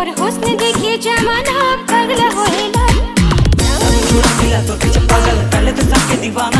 तोर हुस्न देखिए जमाना पागल होएला अब छोड़ दिला तो के पहले तो सबके दीवाना।